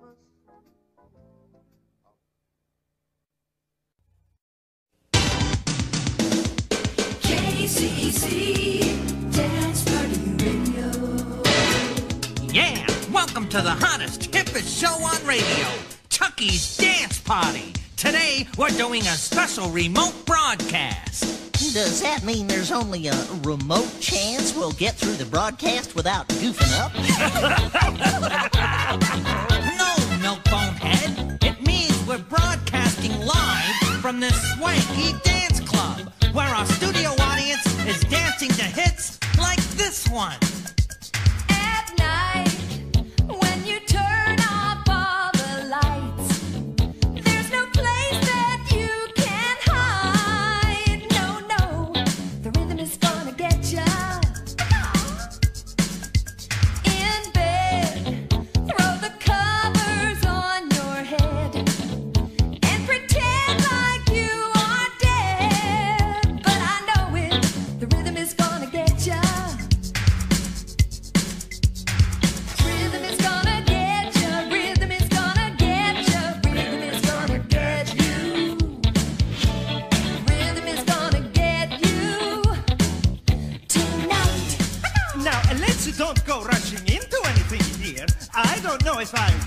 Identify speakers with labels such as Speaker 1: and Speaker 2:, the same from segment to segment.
Speaker 1: Christmas.
Speaker 2: KCEC Dance Party Radio.
Speaker 3: Yeah, welcome to the hottest, hippest show on radio, Chucky's Dance Party. Today, we're doing a special remote broadcast.
Speaker 4: Does that mean there's only a remote chance we'll get through the broadcast without goofing up?
Speaker 3: head. It means we're broadcasting live from this swanky dance club where our studio audience is dancing to hits like this one.
Speaker 2: always
Speaker 3: find.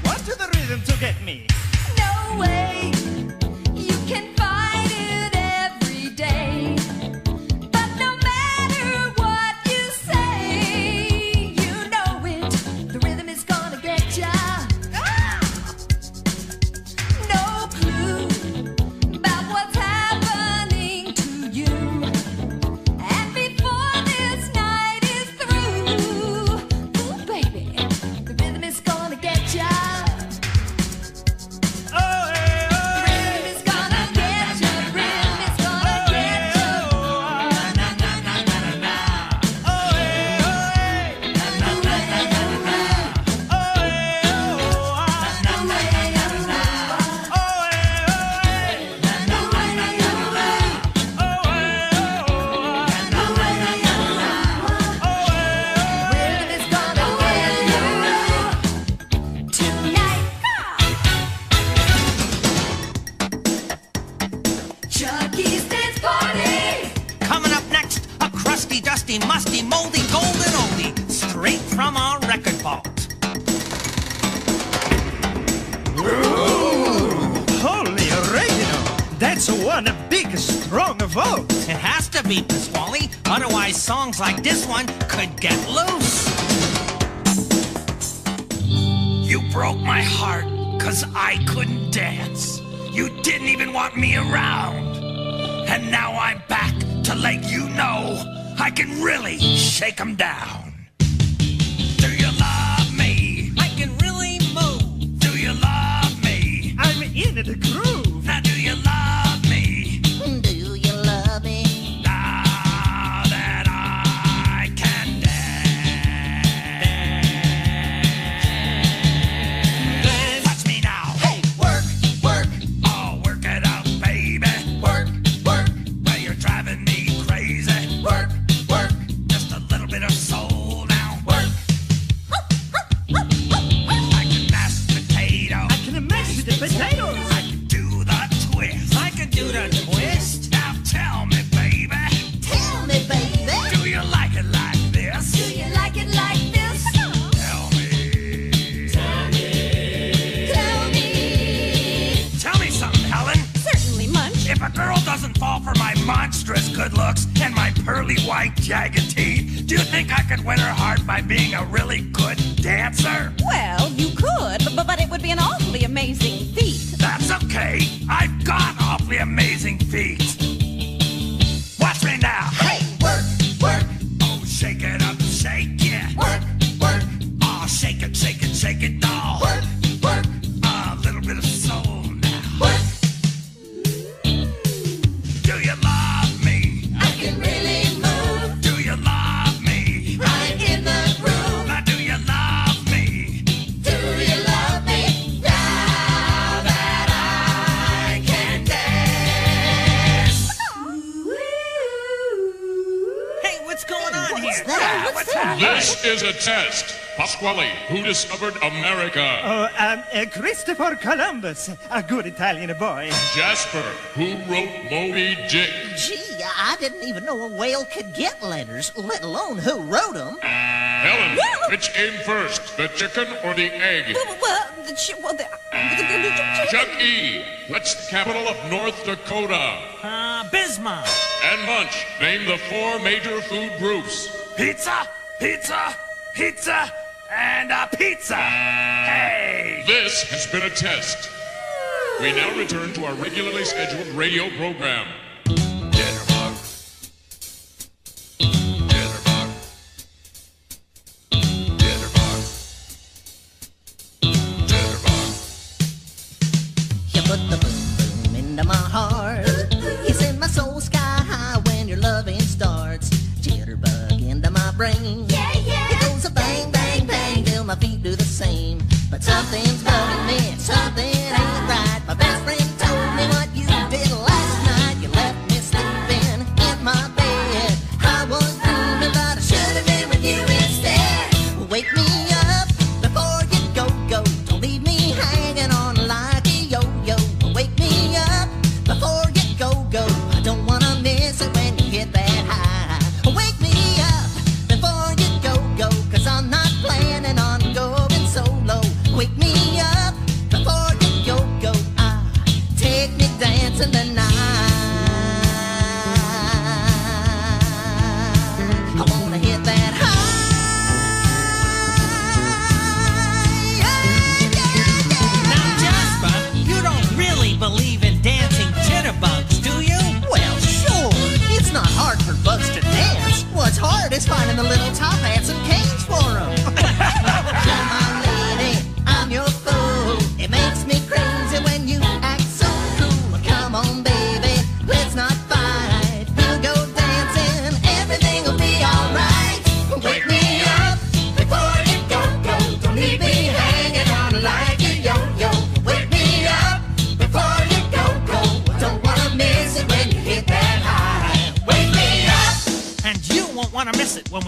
Speaker 3: It's one a
Speaker 5: big, strong vote.
Speaker 3: It has to be this Wally, otherwise songs like this one could get loose. You broke my heart, cause I couldn't dance. You didn't even want me around. And now I'm back to let you know I can really shake 'em down.
Speaker 6: Is a test. Pasquale, who discovered America?
Speaker 5: Oh, um, uh, Christopher Columbus, a good Italian boy.
Speaker 6: Jasper, who wrote Moby Dick?
Speaker 4: Gee, I didn't even know a whale could get letters, let alone who wrote them.
Speaker 6: Helen, which came first, the chicken or the egg?
Speaker 7: Well, well, the, chi- well, the, the, the, the,
Speaker 6: Chuck E. What's the capital of North Dakota?
Speaker 2: Uh, Bismarck.
Speaker 6: And Munch, name the four major food groups.
Speaker 8: Pizza, pizza, pizza, and a pizza. Hey!
Speaker 6: This has been a test. We now return to our regularly scheduled radio program.
Speaker 8: Jitterbug. Jitterbug. Jitterbug. Jitterbug.
Speaker 4: You put the boom boom into my heart. You send my soul sky high when your loving starts. Jitterbug into my brain. Same. But something's bugging me, something ain't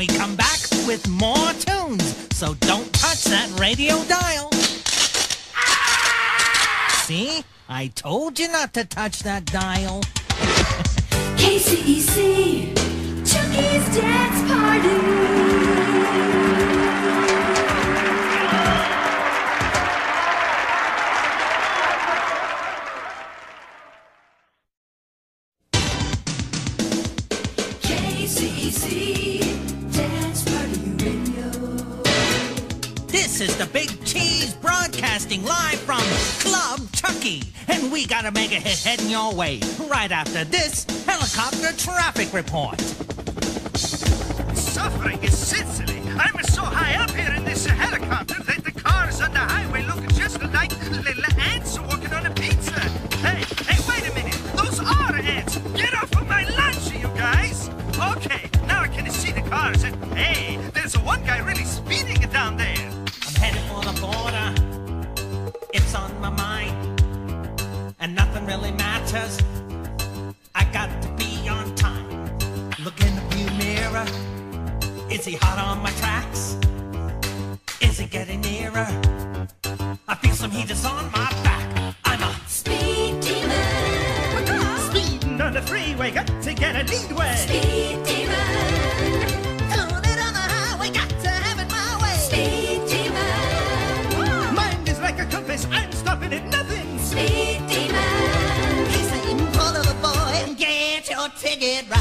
Speaker 2: we come back with more tunes. So don't touch that radio dial. See? I told you not to touch that dial.
Speaker 9: KCEC, Chucky's Dance Party.
Speaker 2: Broadcasting live from Club Chucky. And we got a mega hit heading your way right after this helicopter traffic report.
Speaker 5: Suffering is Sicily. I'm so high up here in this helicopter that the cars on the highway look just like little ants walking on a pizza. Hey, hey, wait a minute. Those are ants. Get off of my lunch, you guys. Okay, now I can see the cars. Hey, there's one guy really speeding down there.
Speaker 2: Border. On my mind. And nothing really matters. I got to be on time. Look in the view mirror. Is he hot on my tracks? Is he getting nearer? I feel some heat is on my back. I'm a
Speaker 9: Speed Demon.
Speaker 5: Speeding on the freeway, got to get a lead way.
Speaker 9: Speed Demon.
Speaker 4: Doing it on the highway, got to have it my way.
Speaker 9: Speed
Speaker 4: ticket right.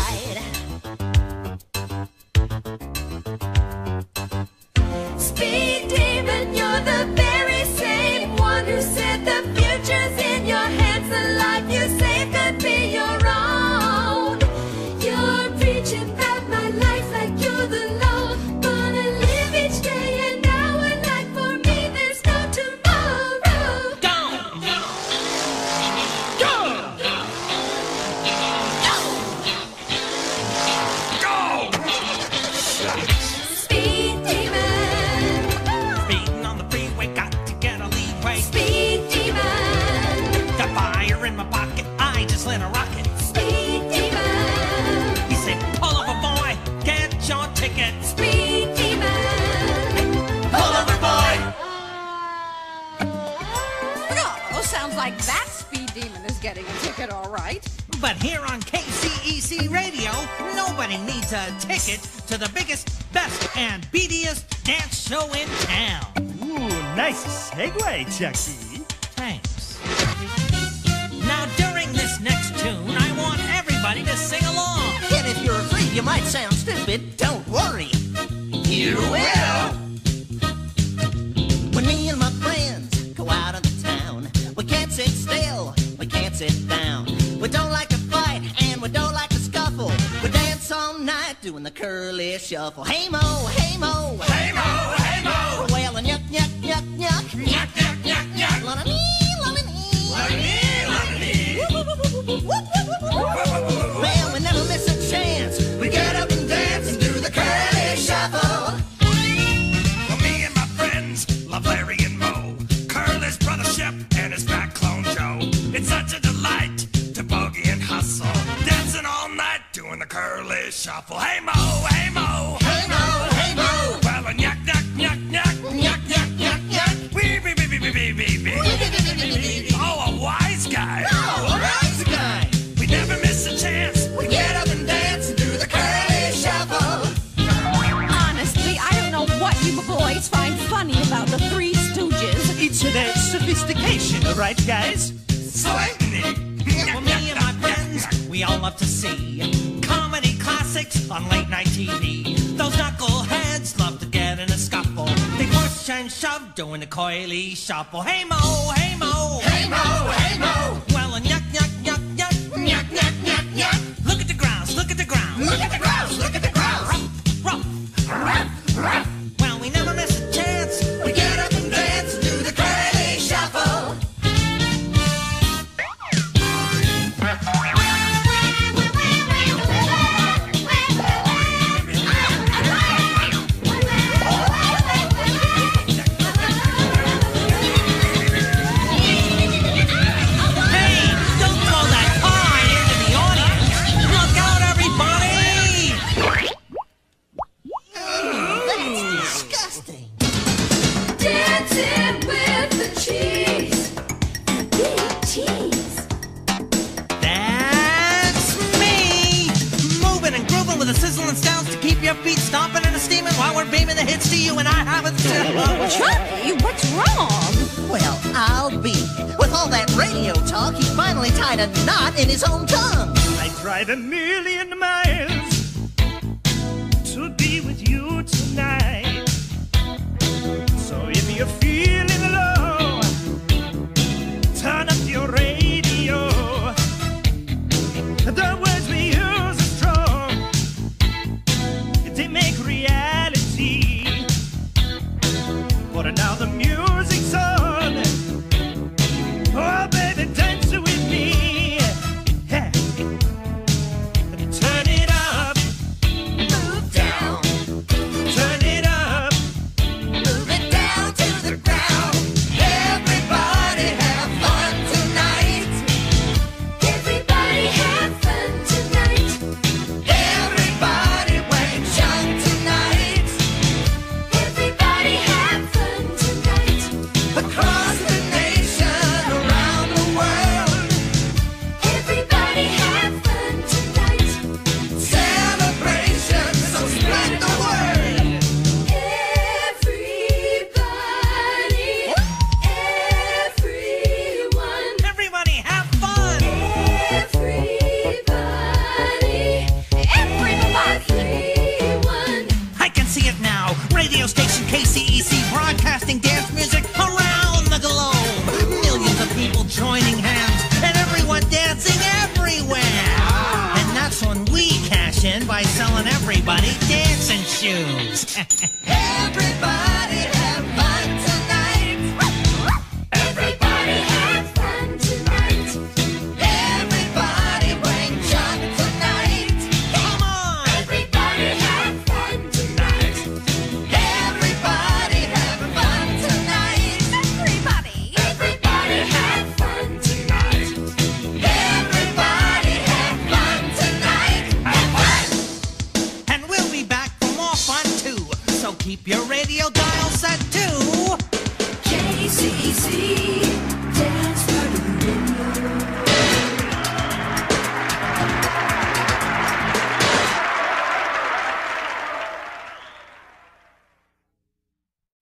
Speaker 9: like
Speaker 7: that speed demon is getting a ticket, all right.
Speaker 2: But here on KCEC Radio, nobody needs a ticket to the biggest, best, and beatiest dance show in town.
Speaker 3: Ooh, nice segue, Chucky.
Speaker 2: Thanks. Now, during this next tune, I want everybody to sing along.
Speaker 4: And if you're afraid you might sound stupid, don't worry. Here we go. shuffle. Hey Moe, hey Moe,
Speaker 8: hey Moe, hey Moe. wailing and yuck, yuck, yuck, yuck,
Speaker 4: yuck.
Speaker 3: sophistication, right, guys?
Speaker 8: Certainly.
Speaker 2: Well, me and my friends, we all love to see comedy classics on late night TV. Those knuckleheads love to get in a scuffle. They push and shove doing the coily shuffle. Hey Moe, hey Moe,
Speaker 4: hey Moe, hey Moe. not in his own tongue.
Speaker 3: I drive a million miles to be with you tonight. So if you're feeling low, turn up your radio.
Speaker 2: Don't